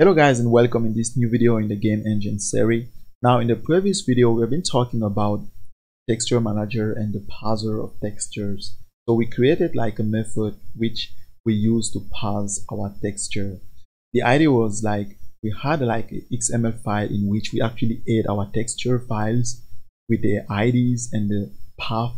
Hello guys and welcome in this new video in the game engine series. Now in the previous video we've been talking about texture manager and the parser of textures. So we created like a method which we use to parse our texture. The idea was like we had like an XML file in which we actually add our texture files with their IDs and the path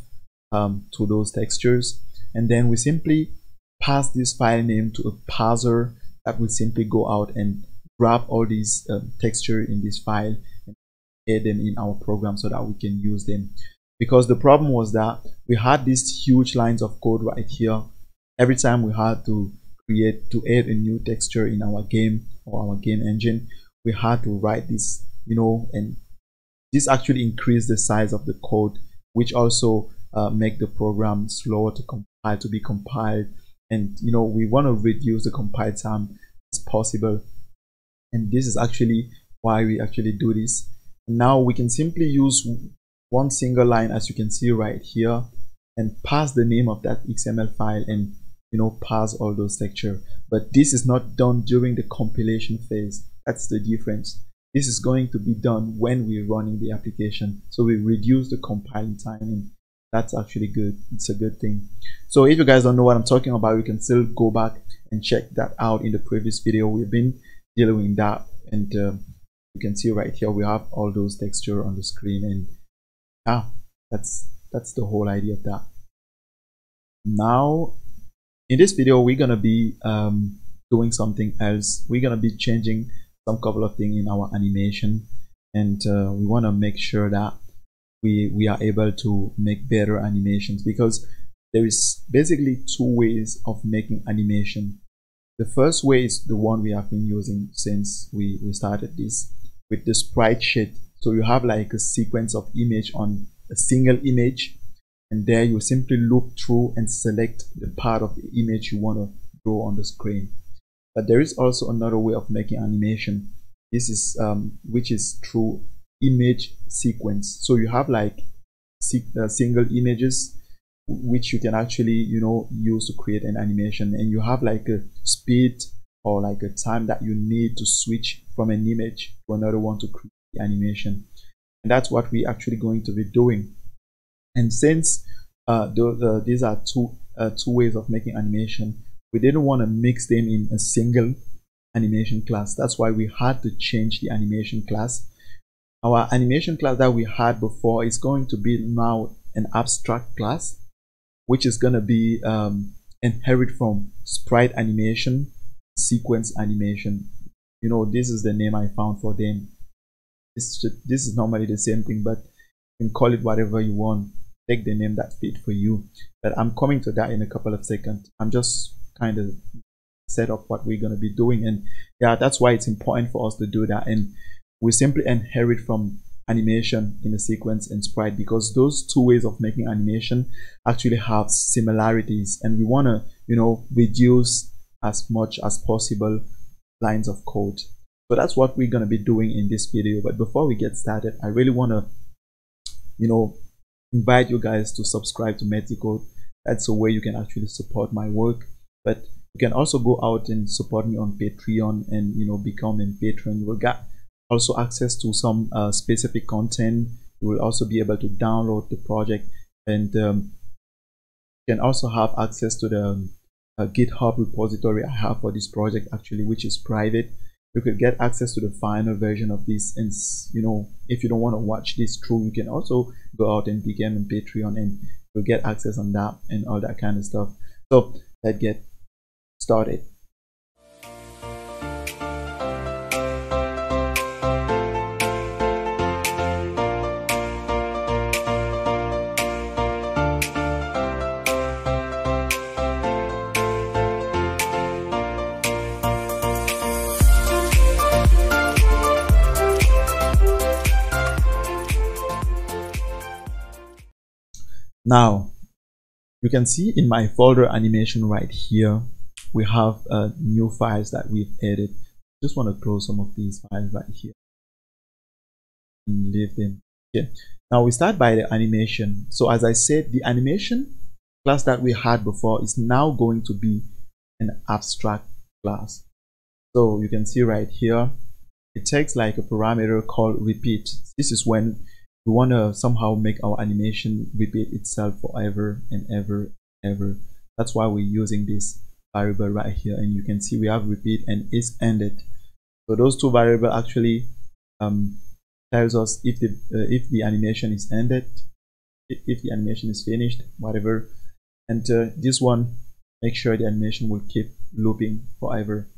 um, to those textures and then we simply pass this file name to a parser that will simply go out and grab all these um, texture in this file and add them in our program so that we can use them. Because the problem was that we had these huge lines of code right here. Every time we had to create to add a new texture in our game or our game engine we had to write this you know and this actually increased the size of the code which also uh, make the program slower to compile to be compiled. And you know we want to reduce the compile time as possible and this is actually why we actually do this. Now we can simply use one single line as you can see right here and pass the name of that XML file and you know pass all those texture. But this is not done during the compilation phase. That's the difference. This is going to be done when we're running the application. So we reduce the compiling time and that's actually good. It's a good thing. So if you guys don't know what i'm talking about you can still go back and check that out in the previous video we've been dealing that and uh, you can see right here we have all those texture on the screen and ah that's that's the whole idea of that. Now in this video we're gonna be um, doing something else. We're gonna be changing some couple of things in our animation and uh, we want to make sure that we we are able to make better animations because there is basically two ways of making animation the first way is the one we have been using since we, we started this with the sprite sheet. So you have like a sequence of image on a single image and there you simply loop through and select the part of the image you want to draw on the screen. But there is also another way of making animation. This is um, which is through image sequence. So you have like uh, single images which you can actually you know use to create an animation. And you have like a speed or like a time that you need to switch from an image to another one to create the animation. And that's what we're actually going to be doing. And since uh, the, the, these are two uh, two ways of making animation we didn't want to mix them in a single animation class. That's why we had to change the animation class. Our animation class that we had before is going to be now an abstract class which is going to be um, inherit from sprite animation, sequence animation. You know, this is the name I found for them. This, this is normally the same thing, but you can call it whatever you want. Take the name that fit for you. But I'm coming to that in a couple of seconds. I'm just kind of set up what we're going to be doing. And yeah, that's why it's important for us to do that. And we simply inherit from animation in a sequence and sprite because those two ways of making animation actually have similarities and we want to you know reduce as much as possible lines of code. So that's what we're going to be doing in this video. But before we get started i really want to you know invite you guys to subscribe to Madsycode that's a way you can actually support my work. But you can also go out and support me on patreon and you know become a patron. You will get also access to some uh, specific content. You will also be able to download the project and um, you can also have access to the um, uh, github repository i have for this project actually which is private. You could get access to the final version of this and you know if you don't want to watch this through you can also go out and become on patreon and you'll get access on that and all that kind of stuff. So let's get started Now, you can see in my folder animation right here, we have uh, new files that we've added. Just want to close some of these files right here and leave them here. Now we start by the animation. So as I said, the animation class that we had before is now going to be an abstract class. so you can see right here it takes like a parameter called repeat this is when we want to somehow make our animation repeat itself forever and ever and ever. That's why we're using this variable right here and you can see we have repeat and is ended. So those two variable actually um, tells us if the uh, if the animation is ended if the animation is finished whatever. And uh, this one make sure the animation will keep looping forever.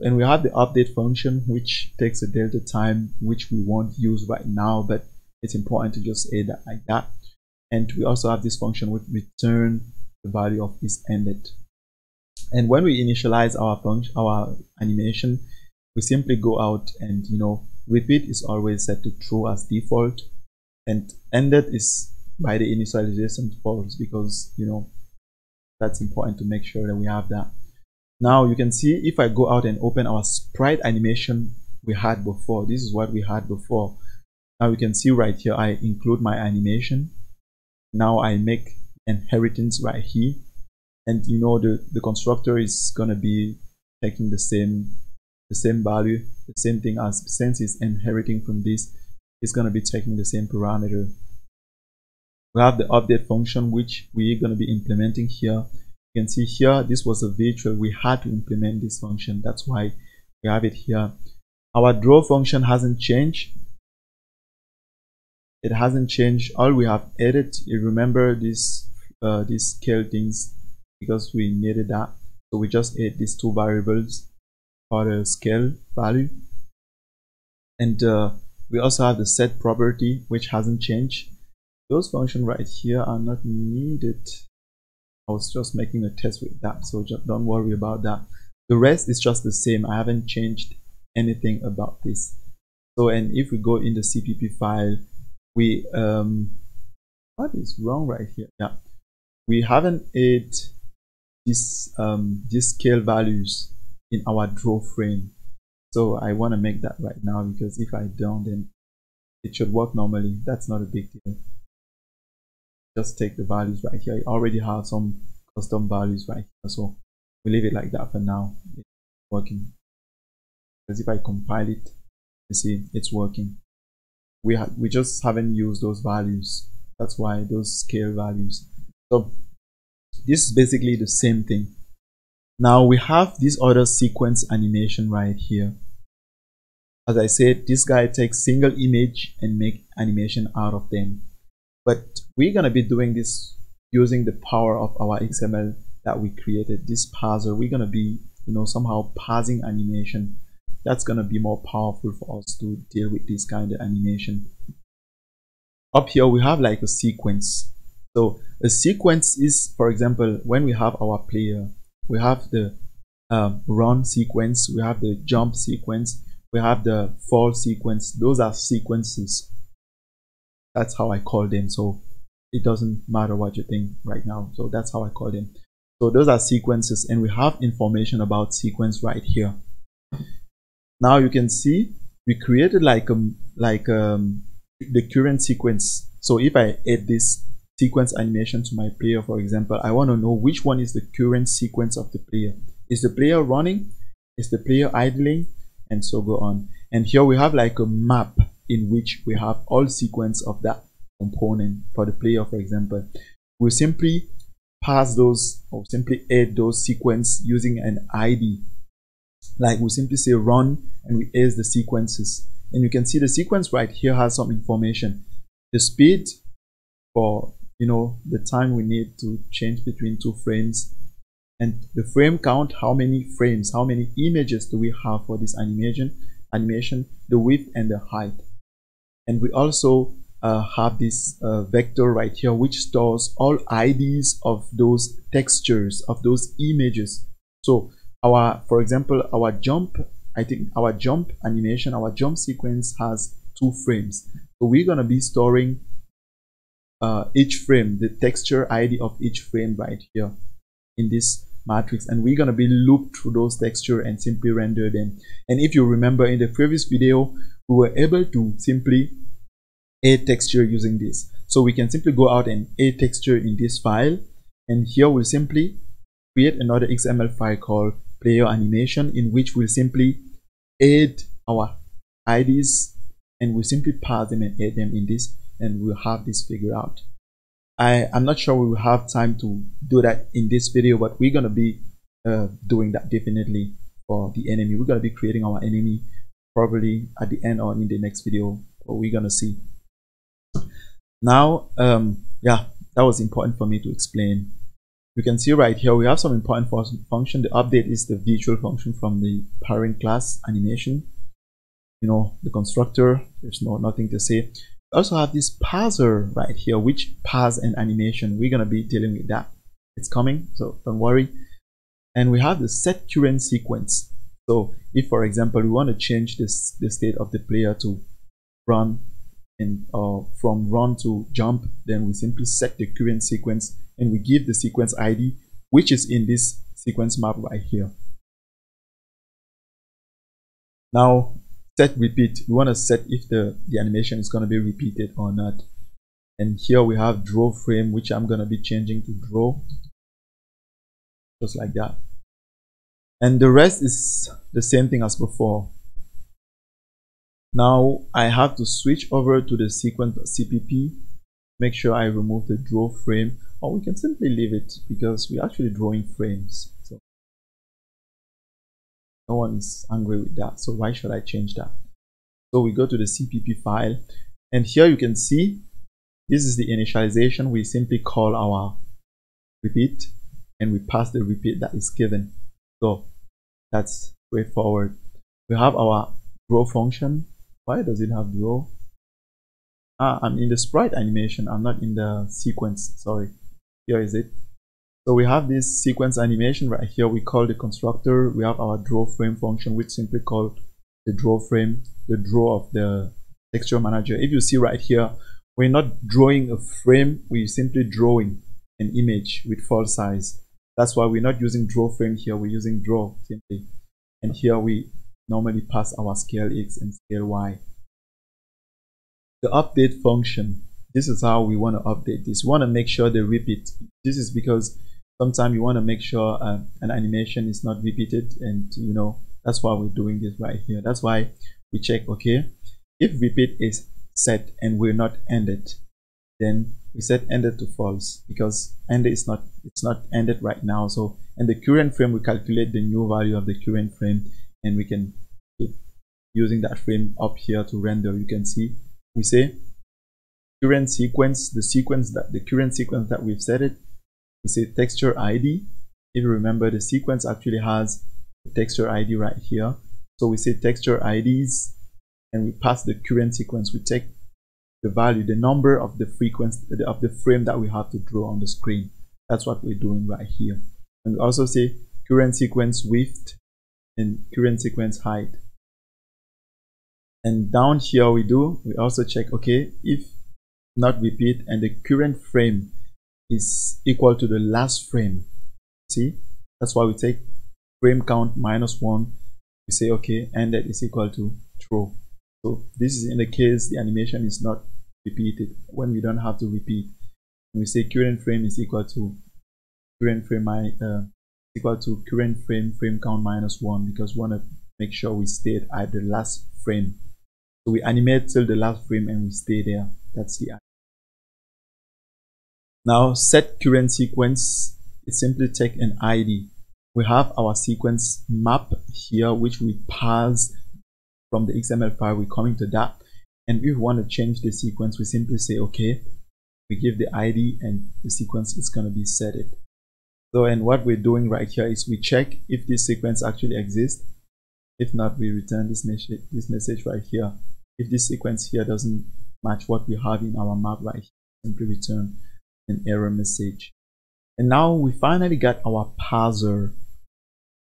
And we have the update function which takes a delta time which we won't use right now but it's important to just say that like that. And we also have this function which return the value of is ended. And when we initialize our function our animation we simply go out and you know repeat is always set to true as default. And ended is by the initialization false because you know that's important to make sure that we have that. Now you can see if I go out and open our sprite animation we had before this is what we had before now you can see right here I include my animation. Now I make inheritance right here. And you know the the constructor is gonna be taking the same the same value the same thing as since it's inheriting from this it's gonna be taking the same parameter. We have the update function which we're to be implementing here. You can see here this was a virtual. We had to implement this function. That's why we have it here. Our draw function hasn't changed it hasn't changed. All we have added you remember this uh, these scale things because we needed that. So we just add these two variables for the scale value. And uh, we also have the set property which hasn't changed. Those functions right here are not needed. I was just making a test with that so don't worry about that. The rest is just the same. I haven't changed anything about this. So and if we go in the CPP file we um what is wrong right here yeah we haven't add this um these scale values in our draw frame so I want to make that right now because if I don't then it should work normally that's not a big deal just take the values right here. I already have some custom values right here, so we leave it like that for now. It's working. Because if I compile it, you see it's working. We have we just haven't used those values. That's why those scale values. So this is basically the same thing. Now we have this other sequence animation right here. As I said, this guy takes single image and make animation out of them but we're going to be doing this using the power of our XML that we created this parser we're going to be you know somehow parsing animation that's going to be more powerful for us to deal with this kind of animation up here we have like a sequence so a sequence is for example when we have our player we have the um, run sequence we have the jump sequence we have the fall sequence those are sequences that's how I call them. So it doesn't matter what you think right now. So that's how I call them. So those are sequences and we have information about sequence right here. Now you can see we created like um like um the current sequence. So if I add this sequence animation to my player, for example, I want to know which one is the current sequence of the player. Is the player running? Is the player idling? And so go on. And here we have like a map in which we have all sequence of that component for the player for example we simply pass those or simply add those sequence using an id like we simply say run and we add the sequences. And you can see the sequence right here has some information. The speed for you know the time we need to change between two frames. And the frame count how many frames how many images do we have for this animation animation the width and the height. And we also uh, have this uh, vector right here which stores all IDs of those textures of those images. So our for example our jump I think our jump animation our jump sequence has two frames so we're gonna be storing uh, each frame the texture ID of each frame right here in this matrix and we're gonna be looped through those texture and simply render them and if you remember in the previous video we were able to simply add texture using this. So we can simply go out and add texture in this file. And here we'll simply create another XML file called player animation in which we'll simply add our IDs and we'll simply pass them and add them in this and we'll have this figured out. I, I'm not sure we will have time to do that in this video, but we're going to be uh, doing that definitely for the enemy. We're going to be creating our enemy probably at the end or in the next video, we're going to see. Now, um, yeah, that was important for me to explain. You can see right here, we have some important function. The update is the virtual function from the parent class animation. You know, the constructor, there's no nothing to say. We also have this parser right here, which parse an animation. We're going to be dealing with that. It's coming, so don't worry. And we have the set current sequence. So if, for example, we want to change this the state of the player to run and uh, from run to jump, then we simply set the current sequence and we give the sequence ID, which is in this sequence map right here. Now, set repeat. We want to set if the, the animation is going to be repeated or not. And here we have draw frame, which I'm going to be changing to draw. Just like that. And the rest is the same thing as before. Now I have to switch over to the sequence CPP. Make sure I remove the draw frame or we can simply leave it because we're actually drawing frames. So no one is angry with that. So why should I change that? So we go to the CPP file and here you can see this is the initialization. We simply call our repeat and we pass the repeat that is given. So that's straightforward. We have our draw function. Why does it have draw? Ah, I'm in the sprite animation. I'm not in the sequence. Sorry. Here is it. So we have this sequence animation right here. We call the constructor. We have our draw frame function, which simply call the draw frame, the draw of the texture manager. If you see right here, we're not drawing a frame. We're simply drawing an image with file size. That's why we're not using draw frame here. We're using draw simply. And here we normally pass our scale X and scale Y. The update function this is how we want to update this. We want to make sure they repeat. This is because sometimes you want to make sure uh, an animation is not repeated and you know that's why we're doing this right here. That's why we check okay if repeat is set and we're not ended then we set ended to false because ended is not it's not ended right now. So in the current frame we calculate the new value of the current frame and we can keep using that frame up here to render. You can see we say current sequence, the sequence that the current sequence that we've set it, we say texture ID. If you remember, the sequence actually has the texture ID right here. So we say texture IDs and we pass the current sequence. We take the value, the number of the frequency of the frame that we have to draw on the screen. That's what we're doing right here. And we also say current sequence width and current sequence height. And down here we do, we also check, okay, if not repeat and the current frame is equal to the last frame. See? That's why we take frame count minus one. We say okay and that is equal to true. So this is in the case the animation is not repeated when we don't have to repeat. We say current frame is equal to current frame uh, equal to current frame frame count minus one because we want to make sure we stay at the last frame. So we animate till the last frame and we stay there. That's the now set current sequence, it simply take an ID. We have our sequence map here, which we pass from the XML file. We're coming to that. And if we want to change the sequence, we simply say, okay, we give the ID and the sequence is going to be set it. So, and what we're doing right here is we check if this sequence actually exists. If not, we return this message, this message right here. If this sequence here doesn't match what we have in our map right here, simply return an error message. And now we finally got our parser.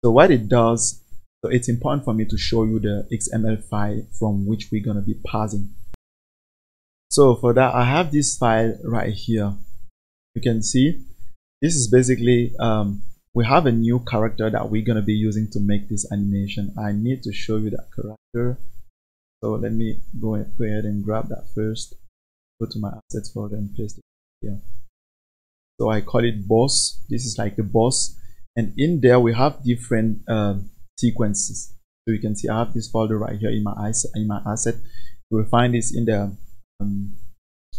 So what it does, so it's important for me to show you the XML file from which we're going to be parsing. So for that, I have this file right here. You can see this is basically, um, we have a new character that we're going to be using to make this animation. I need to show you that character. So let me go, go ahead and grab that first. Go to my assets folder and paste it here so I call it boss. This is like the boss. And in there we have different um, sequences. So you can see I have this folder right here in my in my asset. You will find this in the um,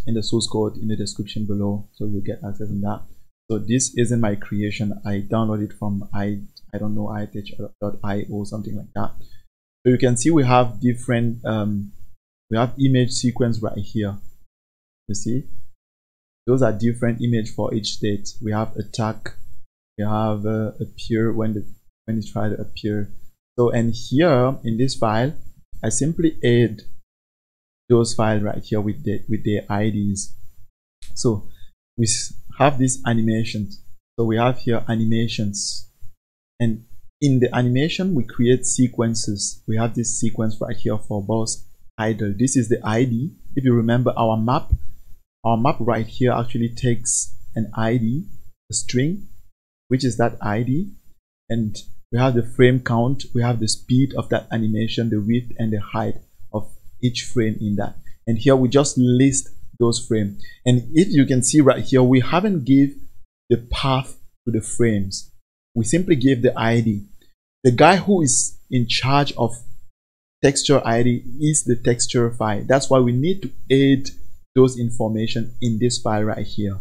in the source code in the description below. So you'll get access on that. So this isn't my creation. I downloaded it from I I don't know itch.io something like that. So you can see we have different um, we have image sequence right here. You see those are different image for each state. We have attack we have uh, appear when the when it try to appear. So and here in this file I simply add those files right here with the with their IDs so we have these animations. So we have here animations. And in the animation we create sequences. We have this sequence right here for boss idle. This is the ID if you remember our map our map right here actually takes an ID a string which is that ID and we have the frame count we have the speed of that animation the width and the height of each frame in that. And here we just list those frames and if you can see right here we haven't give the path to the frames. We simply give the ID the guy who is in charge of texture ID is the texture file. That's why we need to add those information in this file right here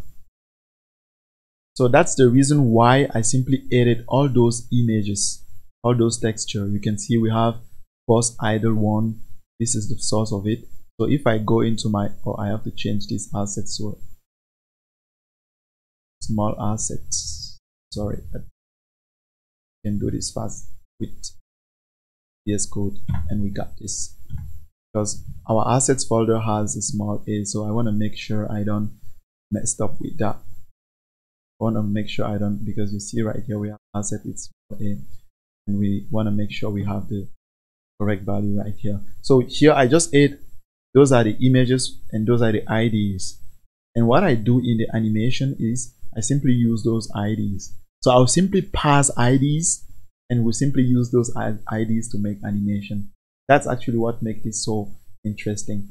so that's the reason why I simply added all those images, all those texture. You can see we have boss idle one. This is the source of it. So if I go into my, or oh, I have to change this asset so small assets. Sorry, I can do this fast with VS Code, and we got this because our assets folder has a small a, so I want to make sure I don't mess up with that. I want to make sure I don't because you see right here we have asset with a and we want to make sure we have the correct value right here. So here I just add those are the images and those are the IDs and what I do in the animation is I simply use those IDs so I'll simply pass IDs and we'll simply use those IDs to make animation that's actually what makes this so interesting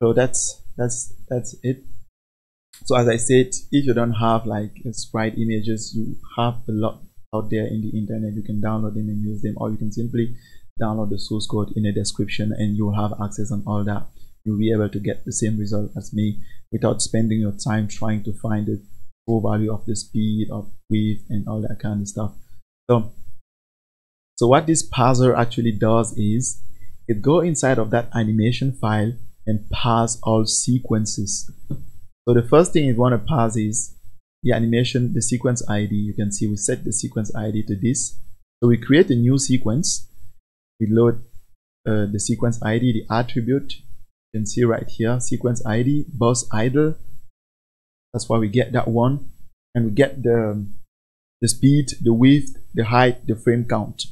so that's that's that's it so as I said, if you don't have like sprite images, you have a lot out there in the internet. You can download them and use them, or you can simply download the source code in the description and you'll have access on all that. You'll be able to get the same result as me without spending your time trying to find the full value of the speed, of width, and all that kind of stuff. So, so what this parser actually does is it go inside of that animation file and parse all sequences so the first thing you want to pass is the animation, the sequence ID. You can see we set the sequence ID to this. So we create a new sequence. We load uh, the sequence ID, the attribute. You can see right here, sequence ID, boss idle. That's why we get that one. And we get the, the speed, the width, the height, the frame count.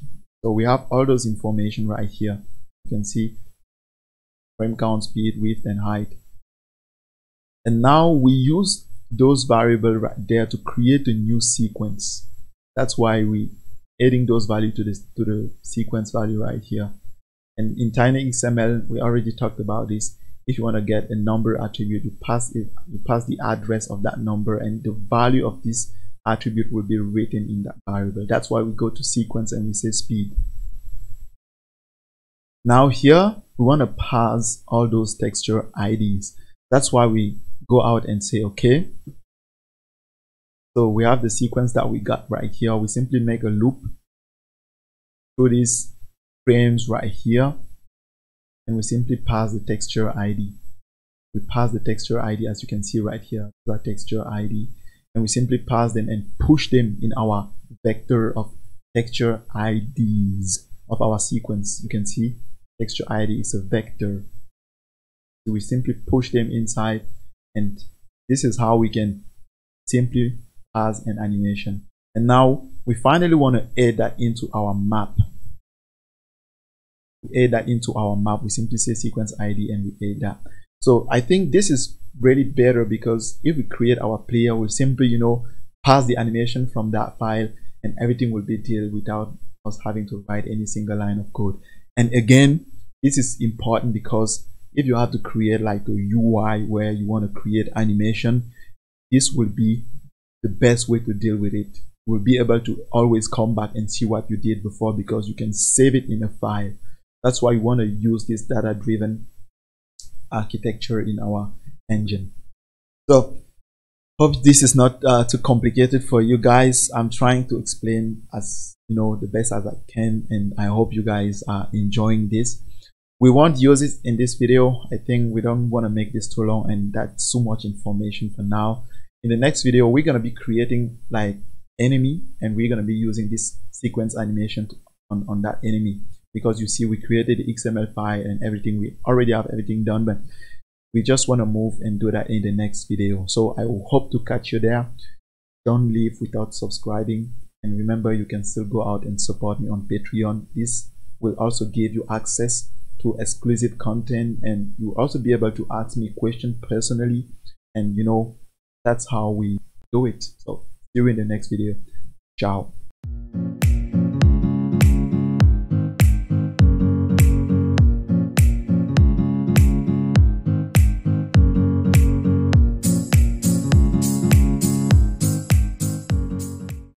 So we have all those information right here. You can see frame count, speed, width, and height. And now we use those variables right there to create a new sequence. That's why we adding those value to this to the sequence value right here. And in TinyXML we already talked about this. If you want to get a number attribute you pass it you pass the address of that number and the value of this attribute will be written in that variable. That's why we go to sequence and we say speed now here we want to pass all those texture IDs that's why we go out and say okay so we have the sequence that we got right here. We simply make a loop through these frames right here and we simply pass the texture ID we pass the texture ID as you can see right here the texture ID and we simply pass them and push them in our vector of texture IDs of our sequence. You can see texture ID is a vector. So we simply push them inside and this is how we can simply pass an animation. And now we finally want to add that into our map. We add that into our map. We simply say sequence id and we add that. So i think this is really better because if we create our player we simply you know pass the animation from that file and everything will be dealt without us having to write any single line of code and again this is important because if you have to create like a UI where you want to create animation, this will be the best way to deal with it. Will be able to always come back and see what you did before because you can save it in a file. That's why we want to use this data driven architecture in our engine. So hope this is not uh, too complicated for you guys. I'm trying to explain as you know the best as i can and i hope you guys are enjoying this. We won't use it in this video. I think we don't want to make this too long and that's too much information for now. In the next video we're going to be creating like enemy and we're going to be using this sequence animation to, on, on that enemy. Because you see we created the xml file and everything we already have everything done but we just want to move and do that in the next video. So i will hope to catch you there. Don't leave without subscribing. And remember you can still go out and support me on patreon. This will also give you access to exclusive content and you'll also be able to ask me questions personally. And you know that's how we do it. So see you in the next video. Ciao